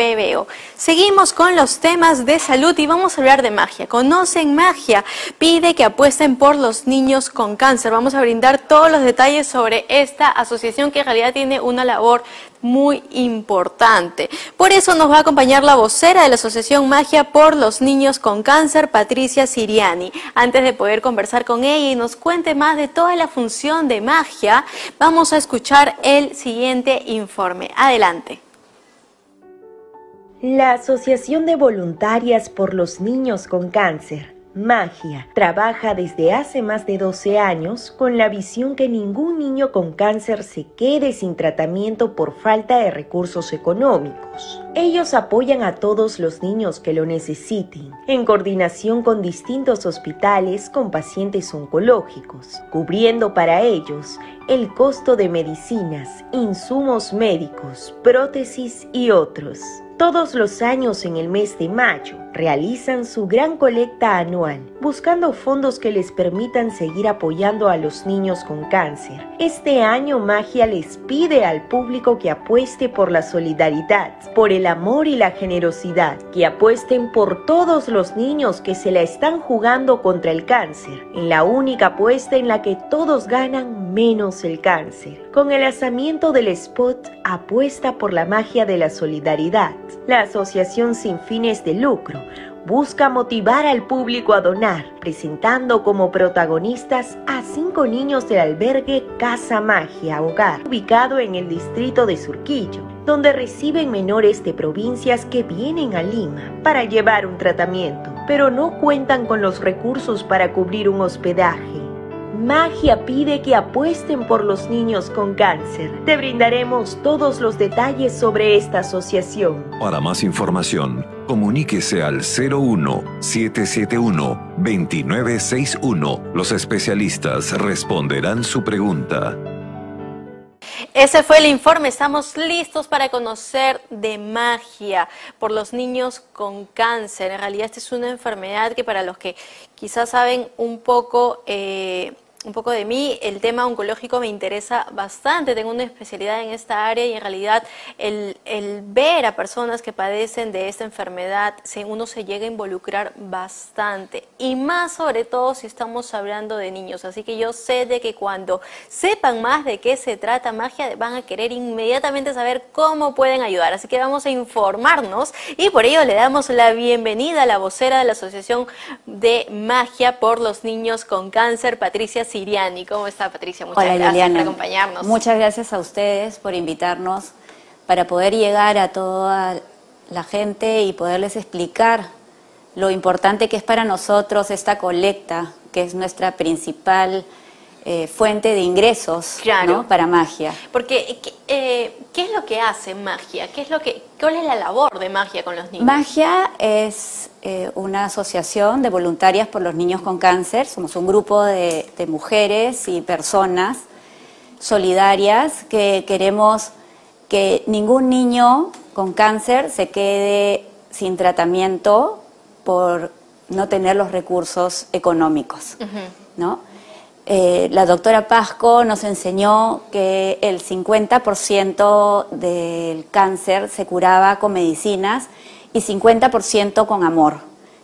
PBO. Seguimos con los temas de salud y vamos a hablar de magia. Conocen magia, pide que apuesten por los niños con cáncer. Vamos a brindar todos los detalles sobre esta asociación que en realidad tiene una labor muy importante. Por eso nos va a acompañar la vocera de la Asociación Magia por los Niños con Cáncer, Patricia Siriani. Antes de poder conversar con ella y nos cuente más de toda la función de magia, vamos a escuchar el siguiente informe. Adelante. La Asociación de Voluntarias por los Niños con Cáncer Magia. Trabaja desde hace más de 12 años con la visión que ningún niño con cáncer se quede sin tratamiento por falta de recursos económicos. Ellos apoyan a todos los niños que lo necesiten, en coordinación con distintos hospitales con pacientes oncológicos, cubriendo para ellos el costo de medicinas, insumos médicos, prótesis y otros. Todos los años en el mes de mayo realizan su gran colecta anual, buscando fondos que les permitan seguir apoyando a los niños con cáncer. Este año Magia les pide al público que apueste por la solidaridad, por el amor y la generosidad, que apuesten por todos los niños que se la están jugando contra el cáncer, en la única apuesta en la que todos ganan menos el cáncer. Con el lanzamiento del spot Apuesta por la magia de la solidaridad, la Asociación Sin Fines de Lucro busca motivar al público a donar, presentando como protagonistas a cinco niños del albergue Casa Magia Hogar, ubicado en el distrito de Surquillo, donde reciben menores de provincias que vienen a Lima para llevar un tratamiento, pero no cuentan con los recursos para cubrir un hospedaje Magia pide que apuesten por los niños con cáncer. Te brindaremos todos los detalles sobre esta asociación. Para más información, comuníquese al 01-771-2961. Los especialistas responderán su pregunta. Ese fue el informe. Estamos listos para conocer de magia por los niños con cáncer. En realidad, esta es una enfermedad que para los que quizás saben un poco... Eh, un poco de mí, el tema oncológico me interesa bastante, tengo una especialidad en esta área y en realidad el, ver a personas que padecen de esta enfermedad, uno se llega a involucrar bastante. Y más sobre todo si estamos hablando de niños, así que yo sé de que cuando sepan más de qué se trata magia van a querer inmediatamente saber cómo pueden ayudar, así que vamos a informarnos y por ello le damos la bienvenida a la vocera de la Asociación de Magia por los Niños con Cáncer, Patricia Siriani. ¿Cómo está Patricia? Muchas gracias por acompañarnos. Muchas gracias a ustedes por invitarnos para poder llegar a toda la gente y poderles explicar lo importante que es para nosotros esta colecta, que es nuestra principal eh, fuente de ingresos para magia. Porque, eh, ¿qué es lo que hace magia? ¿Qué es lo que, ¿Cuál es la labor de magia con los niños? Magia es eh, una asociación de voluntarias por los niños con cáncer. Somos un grupo de, de mujeres y personas solidarias que queremos que ningún niño con cáncer se quede sin tratamiento por no tener los recursos económicos, ¿no? Eh, la doctora Pasco nos enseñó que el 50% del cáncer se curaba con medicinas y 50% con amor.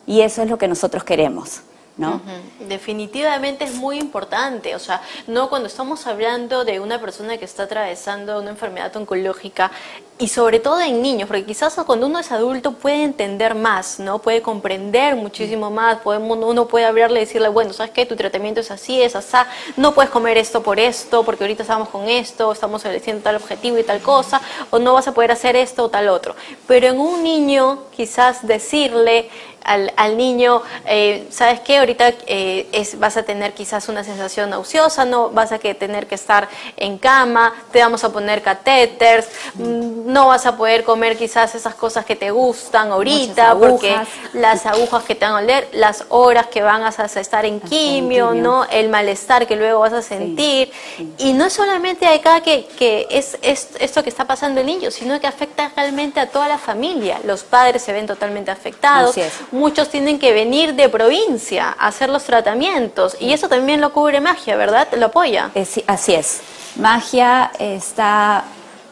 Y eso es lo que nosotros queremos. ¿No? Definitivamente es muy importante, o sea, no cuando estamos hablando de una persona que está atravesando una enfermedad oncológica, y sobre todo en niños, porque quizás cuando uno es adulto puede entender más, ¿no? Puede comprender muchísimo más, uno puede hablarle y decirle, bueno, ¿sabes qué? Tu tratamiento es así, es así, no puedes comer esto por esto, porque ahorita estamos con esto, estamos estableciendo tal objetivo y tal cosa, o no vas a poder hacer esto o tal otro. Pero en un niño, quizás decirle al, al niño, eh, ¿sabes qué? Ahorita eh, es, vas a tener quizás una sensación nauseosa, no vas a que tener que estar en cama, te vamos a poner catéteres, no vas a poder comer quizás esas cosas que te gustan ahorita, porque las agujas que te van a oler, las horas que van a estar en quimio, ¿no? El malestar que luego vas a sentir. Y no solamente acá que, que es, esto que está pasando el niño, sino que afecta realmente a toda la familia. Los padres se ven totalmente afectados. Muchos tienen que venir de provincia a hacer los tratamientos. Y eso también lo cubre magia, ¿verdad? ¿Lo apoya? así es. Magia está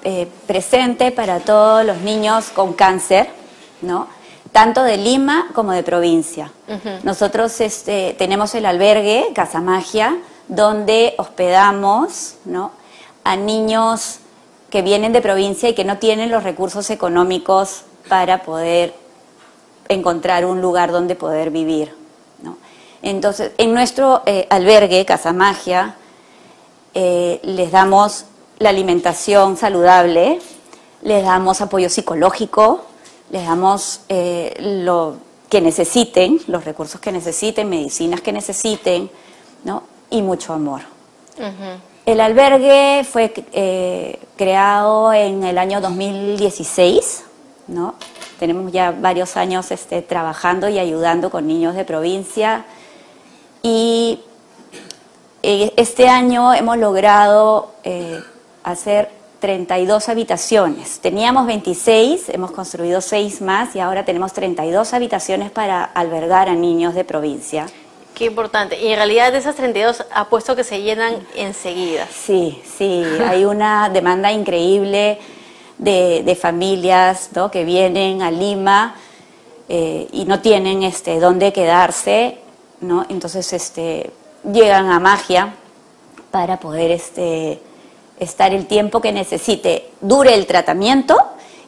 eh, presente para todos los niños con cáncer, ¿no? tanto de Lima como de provincia. Nosotros este, tenemos el albergue Casa Magia, donde hospedamos ¿no? a niños que vienen de provincia y que no tienen los recursos económicos para poder encontrar un lugar donde poder vivir. ¿no? Entonces, en nuestro eh, albergue, Casa Magia, eh, les damos la alimentación saludable, les damos apoyo psicológico, les damos eh, lo que necesiten, los recursos que necesiten, medicinas que necesiten, ¿no? y mucho amor. El albergue fue creado en el año 2016, ¿no? Tenemos ya varios años este, trabajando y ayudando con niños de provincia y eh, este año hemos logrado eh, hacer 32 habitaciones. Teníamos 26, hemos construido 6 más y ahora tenemos 32 habitaciones para albergar a niños de provincia. Qué importante. Y en realidad de esas 32 apuesto que se llenan enseguida. Sí, sí, hay una demanda increíble de, familias que vienen a Lima eh, y no tienen este, dónde quedarse, ¿no? entonces este, llegan a Magia para poder este, estar el tiempo que necesite, dure el tratamiento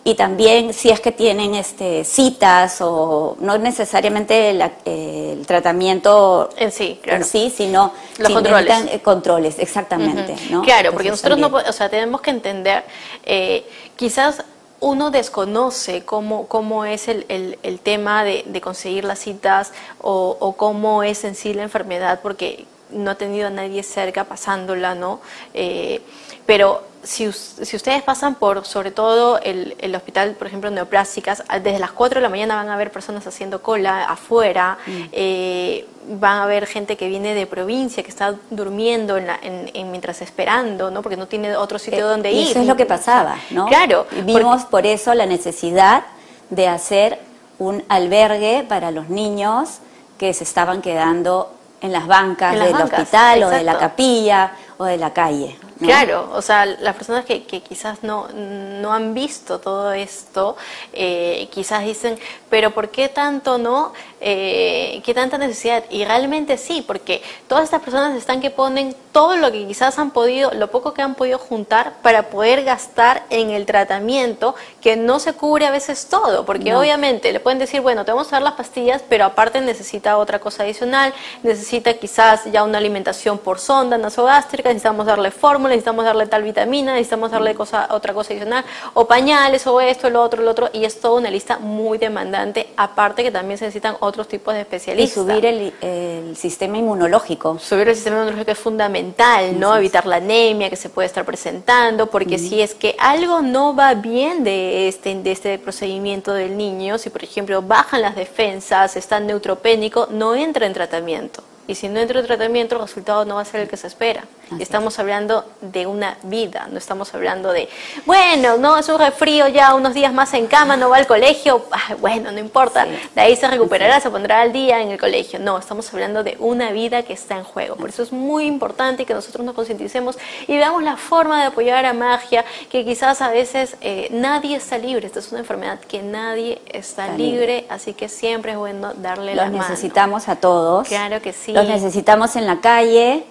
y también si es que tienen este, citas o no necesariamente el tratamiento en sí, en sí sino los controles. Eh, controles, exactamente. Claro, porque nosotros no, o sea, tenemos que entender, eh, quizás uno desconoce cómo, cómo es el, el, tema de, de, conseguir las citas o, o, cómo es en sí la enfermedad, porque no ha tenido a nadie cerca pasándola, ¿no? Eh, pero si, si, ustedes pasan por, sobre todo, el, el, hospital, por ejemplo, neoplásticas, desde las 4 de la mañana van a ver personas haciendo cola afuera, mm. eh, van a ver gente que viene de provincia, que está durmiendo en mientras esperando, ¿no? Porque no tiene otro sitio eh, donde ir. Eso es lo que pasaba, ¿no? Claro. Y vimos por eso la necesidad de hacer un albergue para los niños que se estaban quedando en las bancas del hospital o de la capilla o de la calle. Claro, o sea, las personas que, que quizás no, no, han visto todo esto, eh, quizás dicen, pero ¿por qué tanto no? Eh, ¿Qué tanta necesidad? Y realmente sí, porque todas estas personas están que ponen todo lo que quizás han podido, lo poco que han podido juntar para poder gastar en el tratamiento, que no se cubre a veces todo, porque obviamente le pueden decir, bueno, te vamos a dar las pastillas, pero aparte necesita otra cosa adicional, necesita quizás ya una alimentación por sonda nasogástrica, necesitamos darle fórmula necesitamos darle tal vitamina, necesitamos darle cosa, otra cosa adicional, o pañales, o esto, lo otro, lo otro, y es toda una lista muy demandante, aparte que también se necesitan otros tipos de especialistas. Y subir el, sistema inmunológico. Subir el sistema inmunológico es fundamental, ¿no? Evitar la anemia que se puede estar presentando, porque si es que algo no va bien de este, de este procedimiento del niño, si por ejemplo bajan las defensas, está neutropénico, no entra en tratamiento. Y si no entra en tratamiento, el resultado no va a ser el que se espera. Estamos hablando de una vida, no estamos hablando de, bueno, no, es un resfrío ya unos días más en cama, no va al colegio, ah, bueno, no importa, de ahí se recuperará, se pondrá al día en el colegio. No, estamos hablando de una vida que está en juego. Por eso es muy importante que nosotros nos concienticemos y veamos la forma de apoyar a magia, que quizás a veces eh, nadie está libre. Esta es una enfermedad que nadie está, libre, así que siempre es bueno darle la mano. necesitamos a todos. Claro que sí. Los necesitamos en la calle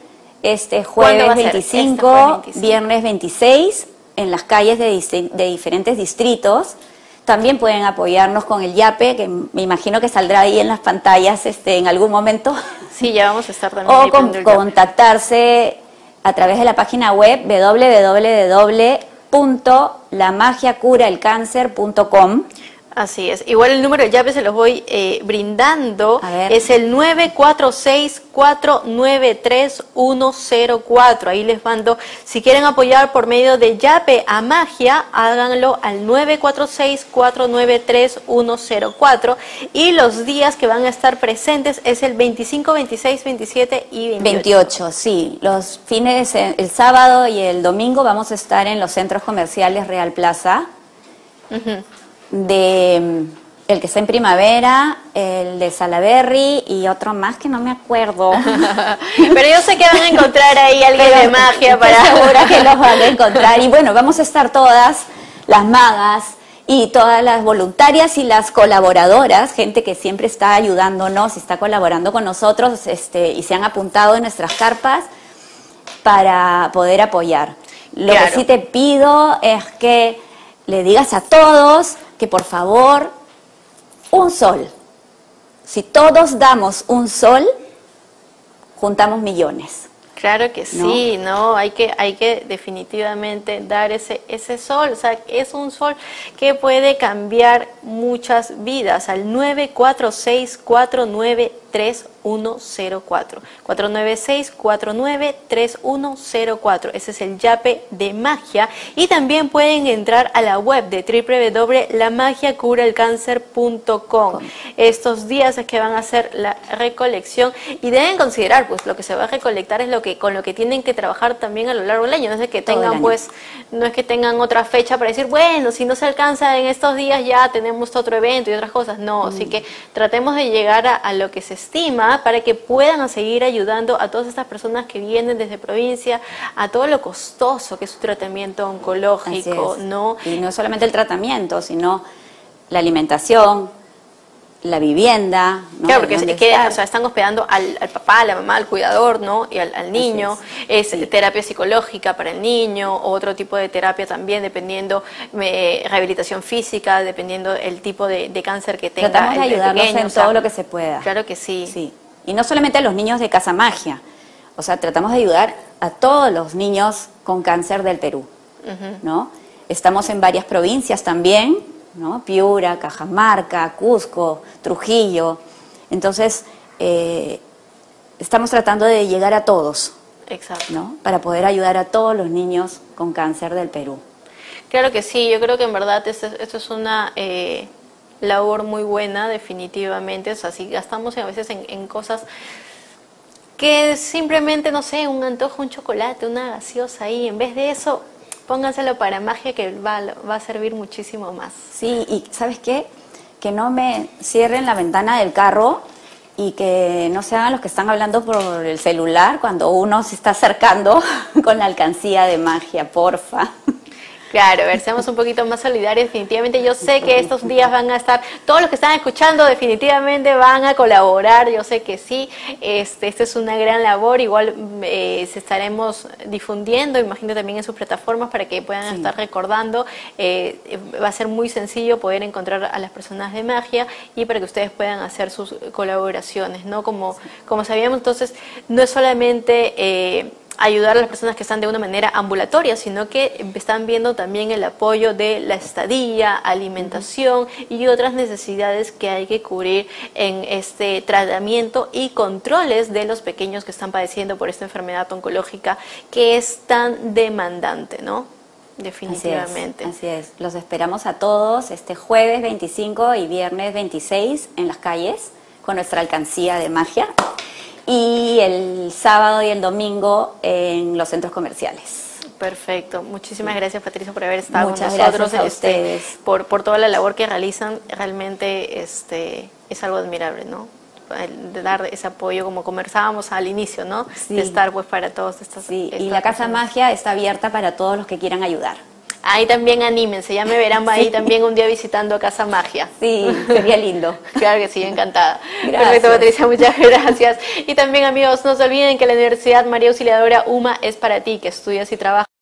este jueves 25, este viernes 26, en las calles de, de, diferentes distritos. También pueden apoyarnos con el YAPE, que me imagino que saldrá ahí en las pantallas este, en algún momento. Sí, ya vamos a estar también. O con, contactarse a través de la página web www.lamagiacuraelcáncer.com. Así es. Igual el número de llave se los voy eh, brindando. Es el 946-493-104. Ahí les mando. Si quieren apoyar por medio de llave a magia, háganlo al 946-493-104. Y los días que van a estar presentes es el 25, 26, 27 y 28. 28, sí. Los fines, el sábado y el domingo vamos a estar en los centros comerciales Real Plaza de el que está en primavera, el de Salaberry y otro más que no me acuerdo. Pero yo sé que van a encontrar ahí alguien de magia para... Segura que los van a encontrar. Y bueno, vamos a estar todas las magas y todas las voluntarias y las colaboradoras, gente que siempre está ayudándonos y está colaborando con nosotros este, y se han apuntado en nuestras carpas para poder apoyar. Lo que sí te pido es que le digas a todos que por favor un sol. Si todos damos un sol, juntamos millones. Claro que sí, ¿no? Hay que, hay que definitivamente dar ese, ese sol, o sea, es un sol que puede cambiar muchas vidas al 94649 3104. 496-493104. Ese es el yape de magia. Y también pueden entrar a la web de www.lamagiacuralcáncer.com. Estos días es que van a hacer la recolección y deben considerar, pues lo que se va a recolectar es lo que con lo que tienen que trabajar también a lo largo del año. No es que tengan, pues, no es que tengan otra fecha para decir, bueno, si no se alcanza en estos días ya tenemos otro evento y otras cosas. No, así mm. que tratemos de llegar a, a lo que se estima para que puedan seguir ayudando a todas estas personas que vienen desde provincia, a todo lo costoso que es su tratamiento oncológico, ¿no? Y no solamente el tratamiento, sino la alimentación, la vivienda. Claro, porque están hospedando al, papá, a la mamá, al cuidador, ¿no? Y al, niño. Es, terapia psicológica para el niño, otro tipo de terapia también, dependiendo, eh, rehabilitación física, dependiendo el tipo de, cáncer que tenga. Tratamos de ayudarlos en todo lo que se pueda. Claro que sí. Sí. Y no solamente a los niños de Casa Magia. O sea, tratamos de ayudar a todos los niños con cáncer del Perú, ¿no? Estamos en varias provincias también, ¿no? Piura, Cajamarca, Cusco, Trujillo. Entonces, eh, estamos tratando de llegar a todos. Exacto. ¿no? Para poder ayudar a todos los niños con cáncer del Perú. Claro que sí, yo creo que en verdad esto, es una eh, labor muy buena, definitivamente. O sea, si gastamos a veces en, cosas que simplemente, no sé, un antojo, un chocolate, una gaseosa ahí, en vez de eso, pónganselo para magia que va, va a servir muchísimo más. Sí, y ¿sabes qué? Que no me cierren la ventana del carro y que no sean los que están hablando por el celular cuando uno se está acercando con la alcancía de magia, porfa. Claro, a ver, seamos un poquito más solidarios. Definitivamente, yo sé que estos días van a estar, todos los que están escuchando, definitivamente van a colaborar. Yo sé que sí. Este, esta es una gran labor. Igual eh, se estaremos difundiendo, imagino también en sus plataformas para que puedan estar recordando. Eh, va a ser muy sencillo poder encontrar a las personas de magia y para que ustedes puedan hacer sus colaboraciones, ¿no? Como, como sabíamos, entonces, no es solamente. Eh, ayudar a las personas que están de una manera ambulatoria, sino que están viendo también el apoyo de la estadía, alimentación y otras necesidades que hay que cubrir en este tratamiento y controles de los pequeños que están padeciendo por esta enfermedad oncológica que es tan demandante, ¿no? Definitivamente. Así es, Los esperamos a todos este jueves 25 y viernes 26 en las calles con nuestra alcancía de magia y el sábado y el domingo en los centros comerciales. Perfecto. Muchísimas gracias, Patricia, por haber estado con nosotros. A este, ustedes. Por, por toda la labor que realizan. Realmente este, es algo admirable, ¿no? de dar ese apoyo como conversábamos al inicio, ¿no? De estar pues para todos estos. Sí, y la Casa Magia está abierta para todos los que quieran ayudar. Ahí también anímense, ya me verán ahí también un día visitando Casa Magia. Sí, sería lindo. claro que sí, encantada. Gracias. Perfecto, Patricia, muchas gracias. Y también, amigos, no se olviden que la Universidad María Auxiliadora UMA es para ti, que estudias y trabajas.